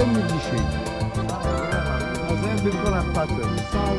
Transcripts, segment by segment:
همین چیزی که ما رو ذهن به سال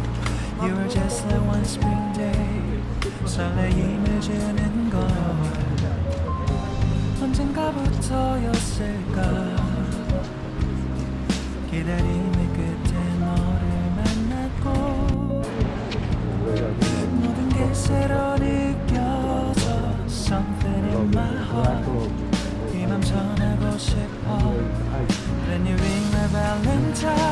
You were just like one spring day 설레임을 주는 걸 언젠가부터였을까 기다림의 끝에 너를 만났고 모든 게 새로 느껴져 Something in my heart 이맘 전하고 싶어 Then you ring my valentine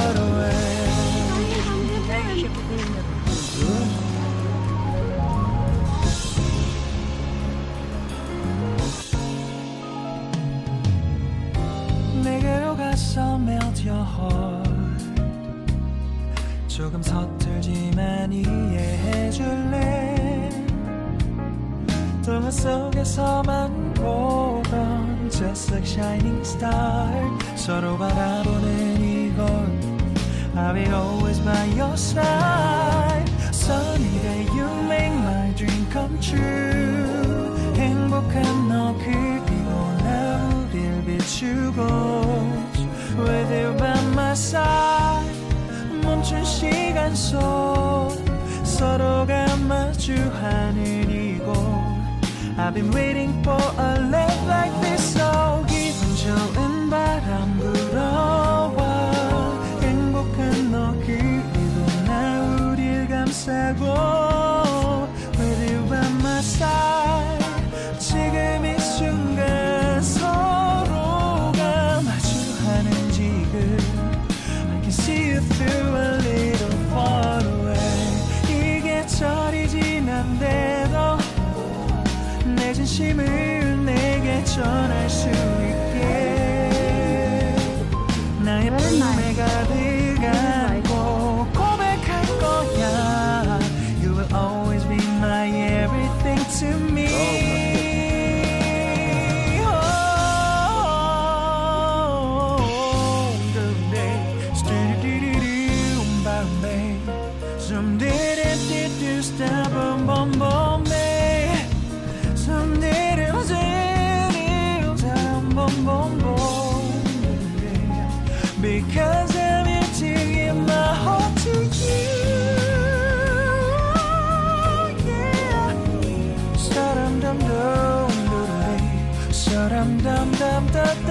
동화 속에서만 보던 Just like shining star 서로 바라보는 이곳 I'll be always by your side Sunny day you make my dream come true 행복한 너 그리고 나 우릴 비추고 With you by my side 멈춘 시간 속 서로가 마주하는 이곳 I've been waiting for a love like this so 기분 좋은 바람 불어와 행복한 너 그리고 나 우릴 감싸고 진심을 내게 전할 수 dum dum dum dum.